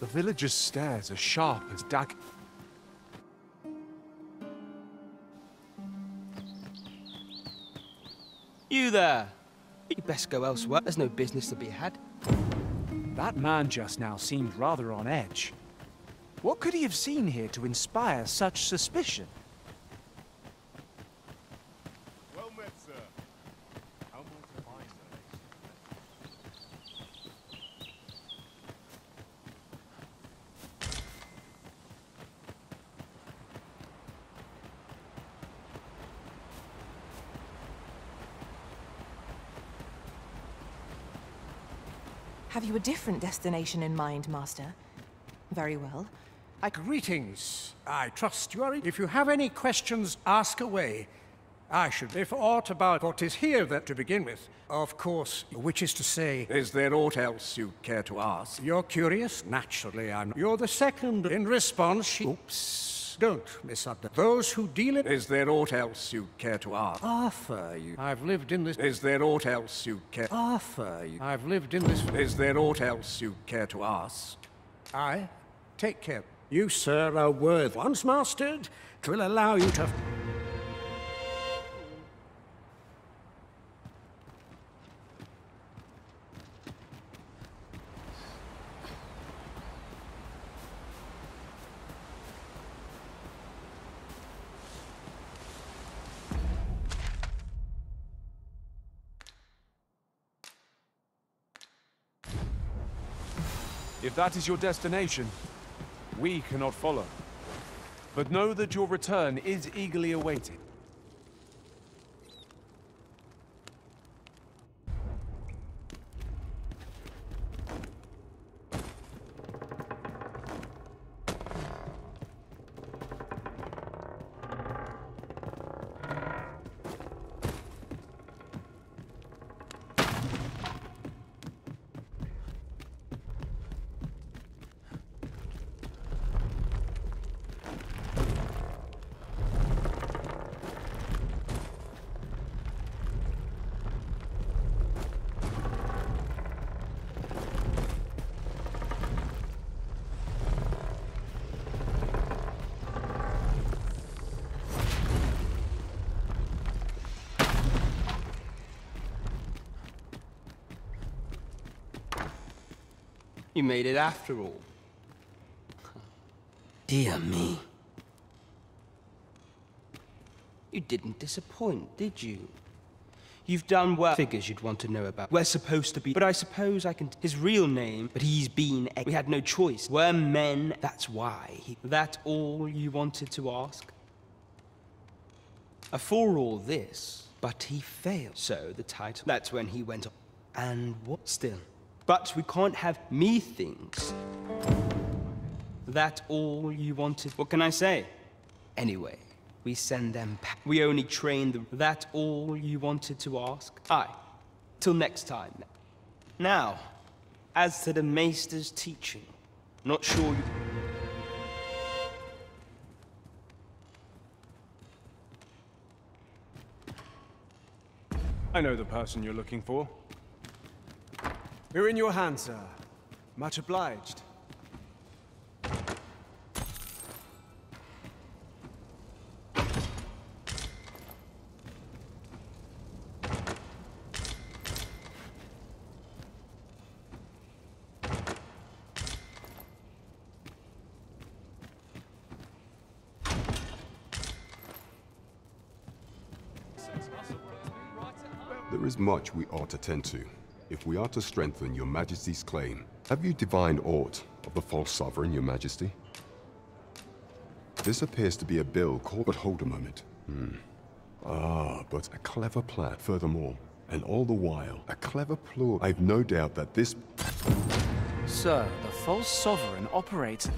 The villagers' stares are sharp as dag... You there! You best go elsewhere. There's no business to be had. That man just now seemed rather on edge. What could he have seen here to inspire such suspicion? Well met, sir. How might I serve? Have you a different destination in mind, Master? Very well. I Greetings. I trust you are. If you have any questions, ask away. I should, if aught about what is here that to begin with. Of course, which is to say, is there aught else you care to ask? You're curious? Naturally, I'm. You're the second. In response, she. Oops. Don't misunderstand. Those who deal in. Is there aught else you care to ask? Arthur, you. I've lived in this. Is there aught else you care? Arthur, you. I've lived in this. Is there aught else you care to ask? I. Take care. You, sir, are worth once mastered. Twill allow you to. If that is your destination, we cannot follow. But know that your return is eagerly awaited. You made it after all. Dear me. You didn't disappoint, did you? You've done well. Figures you'd want to know about. We're supposed to be. But I suppose I can. His real name, but he's been. We had no choice. We're men. That's why. He, that all you wanted to ask? For all this, but he failed. So the title. That's when he went on. And what? Still. But we can't have me things. That all you wanted? What can I say? Anyway, we send them back. We only train them. That all you wanted to ask? Aye. Till next time. Now, as to the Maester's teaching, not sure you... I know the person you're looking for. We're in your hands, sir. Much obliged. There is much we ought to tend to, if we are to strengthen your majesty's claim. Have you divined aught of the false sovereign, your majesty? This appears to be a bill called... But hold a moment. Hmm. Ah, but a clever plan. Furthermore, and all the while, a clever ploy. I've no doubt that this... Sir, the false sovereign operates...